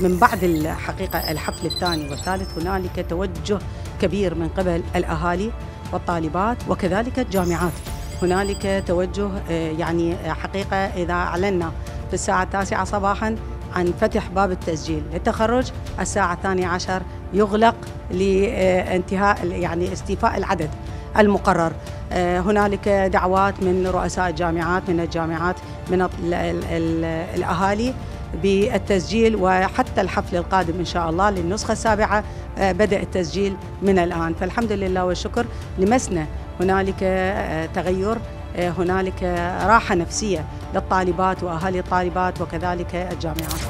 من بعد الحقيقة الحفل الثاني والثالث هنالك توجه كبير من قبل الأهالي والطالبات وكذلك الجامعات. هنالك توجه آه، يعني حقيقة إذا أعلنا في الساعة التاسعة صباحا عن فتح باب التسجيل. للتخرج الساعة الثانية عشر يغلق لانتهاء يعني استيفاء العدد المقرر. آه، هنالك دعوات من رؤساء الجامعات من الجامعات من الأهالي بالتسجيل وحتى الحفل القادم إن شاء الله للنسخة السابعة آه، بدأ التسجيل من الآن. فالحمد لله والشكر. لمسنا هنالك آه، تغير هنالك راحة نفسية للطالبات وأهالي الطالبات وكذلك الجامعات.